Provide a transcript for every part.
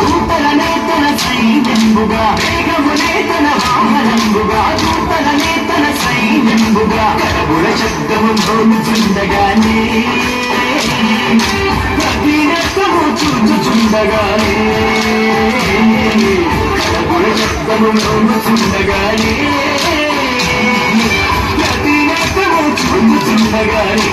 దూతలనే తన సైన్యంబుగా వేగమునే తన వాహనంబుగా దూతలనే తన సైన్యంబుగా కరబుల శబ్దము మోగుచుండగానే ప్రతి రక్తము చూచుచుండగానే కరబుల శబ్దము మోగుచుండగానే ప్రతి రక్తము చూచుచుండగానే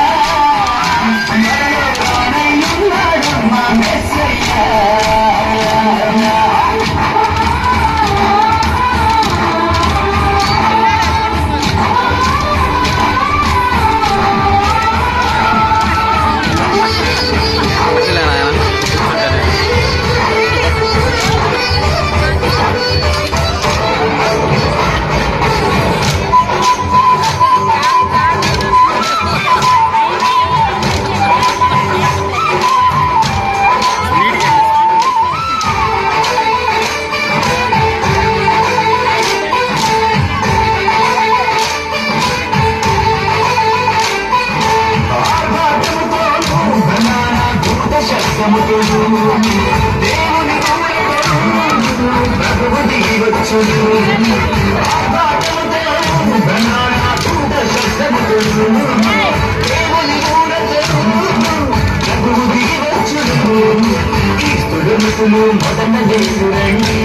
మొదట దేవుడండి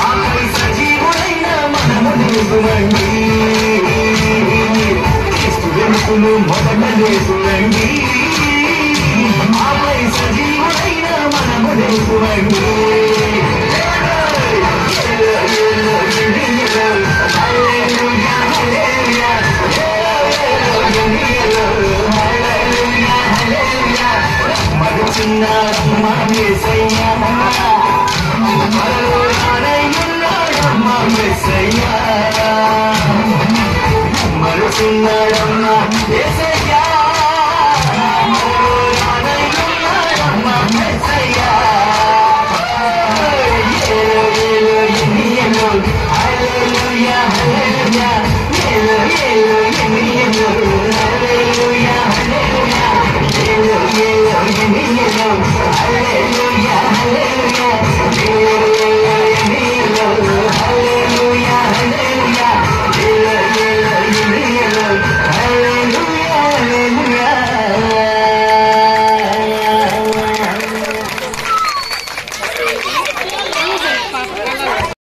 ఆపై సజీవుడైన మనము దేవుడండి క్రీస్తువెంతులు మొదట ఆపై సజీవుడైన మనము దేవుడండి మరుచున్నాడమ్మ మెస్సయ్యా మరోనాడయ్యున్నాడమ్మ